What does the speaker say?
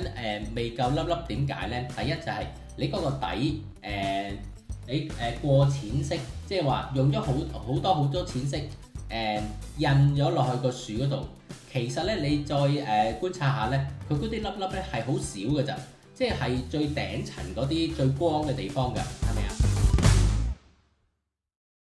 誒、未夠粒粒點解咧？第一就係你嗰個底誒、你誒、呃、過淺色，即係話用咗好好多好多淺色誒、印咗落去個樹嗰度。其實咧，你再誒、呃、觀察下咧，佢嗰啲粒粒咧係好少嘅咋，即係最頂層嗰啲最光嘅地方㗎。